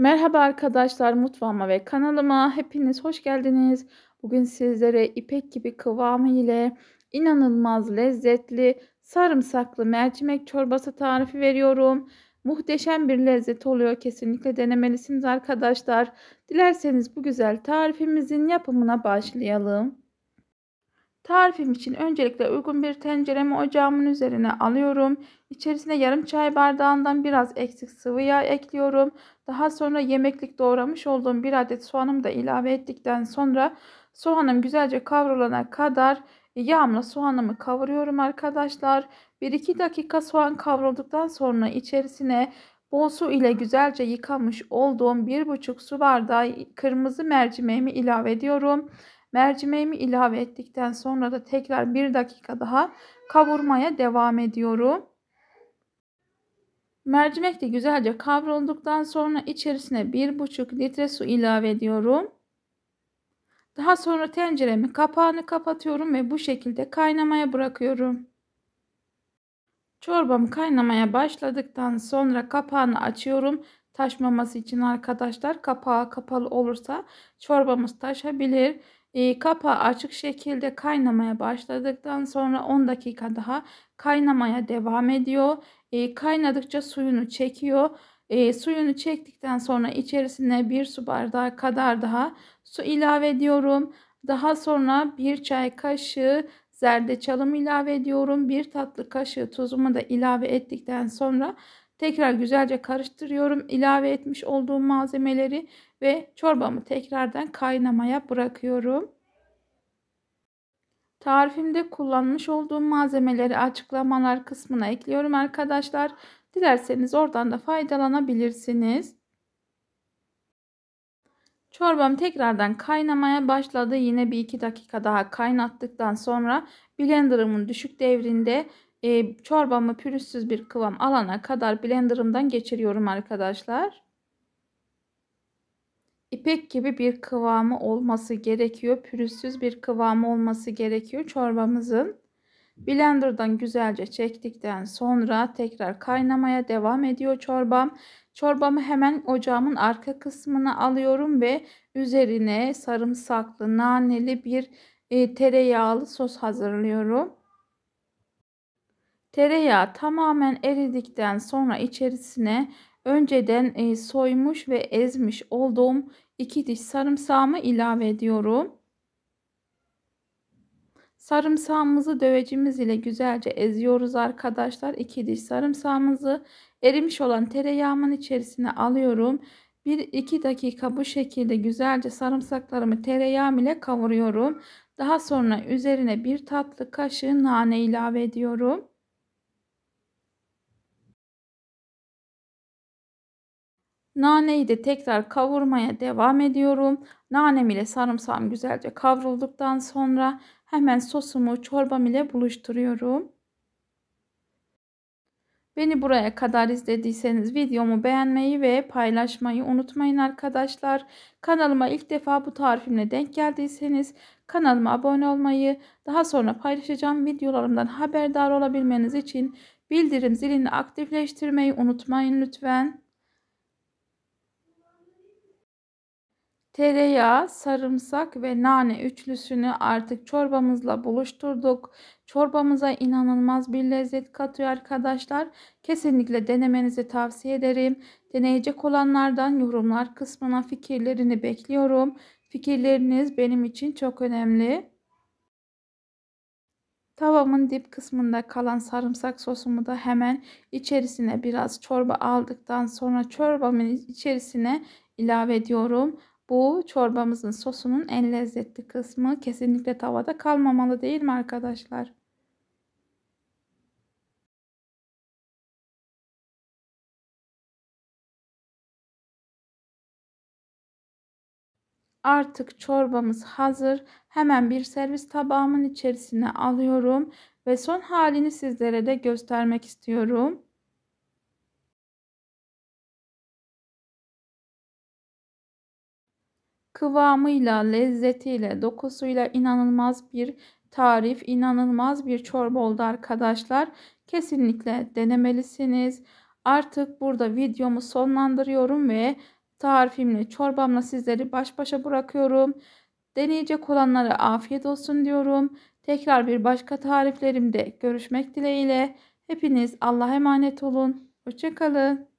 Merhaba arkadaşlar mutfağıma ve kanalıma hepiniz hoş geldiniz. Bugün sizlere ipek gibi kıvamı ile inanılmaz lezzetli sarımsaklı mercimek çorbası tarifi veriyorum. Muhteşem bir lezzet oluyor kesinlikle denemelisiniz arkadaşlar. Dilerseniz bu güzel tarifimizin yapımına başlayalım. Tarifim için öncelikle uygun bir tenceremi ocağımın üzerine alıyorum. İçerisine yarım çay bardağından biraz eksik sıvı yağ ekliyorum. Daha sonra yemeklik doğramış olduğum bir adet soğanımı da ilave ettikten sonra soğanım güzelce kavrulana kadar yağımla soğanımı kavuruyorum arkadaşlar. 1-2 dakika soğan kavrulduktan sonra içerisine bol su ile güzelce yıkamış olduğum 1,5 su bardağı kırmızı mercimeğimi ilave ediyorum. Mercimeğimi ilave ettikten sonra da tekrar bir dakika daha kavurmaya devam ediyorum. Mercimek de güzelce kavrulduktan sonra içerisine 1,5 litre su ilave ediyorum. Daha sonra tenceremi kapağını kapatıyorum ve bu şekilde kaynamaya bırakıyorum. Çorbam kaynamaya başladıktan sonra kapağını açıyorum. Taşmaması için arkadaşlar kapağı kapalı olursa çorbamız taşabilir. E, kapağı açık şekilde kaynamaya başladıktan sonra 10 dakika daha kaynamaya devam ediyor. E, kaynadıkça suyunu çekiyor. E, suyunu çektikten sonra içerisine bir su bardağı kadar daha su ilave ediyorum. Daha sonra bir çay kaşığı zerdeçalımı ilave ediyorum. Bir tatlı kaşığı tuzumu da ilave ettikten sonra tekrar güzelce karıştırıyorum. İlave etmiş olduğum malzemeleri ve çorbamı tekrardan kaynamaya bırakıyorum. Tarifimde kullanmış olduğum malzemeleri açıklamalar kısmına ekliyorum arkadaşlar. Dilerseniz oradan da faydalanabilirsiniz. Çorbam tekrardan kaynamaya başladı. Yine bir iki dakika daha kaynattıktan sonra blenderımın düşük devrinde e, çorbamı pürüzsüz bir kıvam alana kadar blenderımdan geçiriyorum arkadaşlar ipek gibi bir kıvamı olması gerekiyor. Pürüzsüz bir kıvamı olması gerekiyor çorbamızın. Blender'dan güzelce çektikten sonra tekrar kaynamaya devam ediyor çorbam. Çorbamı hemen ocağımın arka kısmına alıyorum ve üzerine sarımsaklı, naneli bir e, tereyağlı sos hazırlıyorum. Tereyağı tamamen eridikten sonra içerisine önceden e, soymuş ve ezmiş olduğum 2 diş sarımsağımı ilave ediyorum. Sarımsağımızı dövecimiz ile güzelce eziyoruz arkadaşlar. 2 diş sarımsağımızı erimiş olan tereyağımın içerisine alıyorum. 1-2 dakika bu şekilde güzelce sarımsaklarımı tereyağım ile kavuruyorum. Daha sonra üzerine bir tatlı kaşığı nane ilave ediyorum. Naneyi de tekrar kavurmaya devam ediyorum. Nanem ile sarımsağım güzelce kavrulduktan sonra hemen sosumu çorbam ile buluşturuyorum. Beni buraya kadar izlediyseniz videomu beğenmeyi ve paylaşmayı unutmayın arkadaşlar. Kanalıma ilk defa bu tarifimle denk geldiyseniz kanalıma abone olmayı, daha sonra paylaşacağım videolarımdan haberdar olabilmeniz için bildirim zilini aktifleştirmeyi unutmayın lütfen. Tereyağı, sarımsak ve nane üçlüsünü artık çorbamızla buluşturduk. Çorbamıza inanılmaz bir lezzet katıyor arkadaşlar. Kesinlikle denemenizi tavsiye ederim. Deneyecek olanlardan yorumlar kısmına fikirlerini bekliyorum. Fikirleriniz benim için çok önemli. Tavamın dip kısmında kalan sarımsak sosumu da hemen içerisine biraz çorba aldıktan sonra çorbamın içerisine ilave ediyorum. Bu çorbamızın sosunun en lezzetli kısmı. Kesinlikle tavada kalmamalı değil mi arkadaşlar? Artık çorbamız hazır. Hemen bir servis tabağımın içerisine alıyorum ve son halini sizlere de göstermek istiyorum. Kıvamıyla, lezzetiyle, dokusuyla inanılmaz bir tarif, inanılmaz bir çorba oldu arkadaşlar. Kesinlikle denemelisiniz. Artık burada videomu sonlandırıyorum ve tarifimle, çorbamla sizleri baş başa bırakıyorum. Deneyecek olanlara afiyet olsun diyorum. Tekrar bir başka tariflerimde görüşmek dileğiyle. Hepiniz Allah'a emanet olun. Hoşçakalın.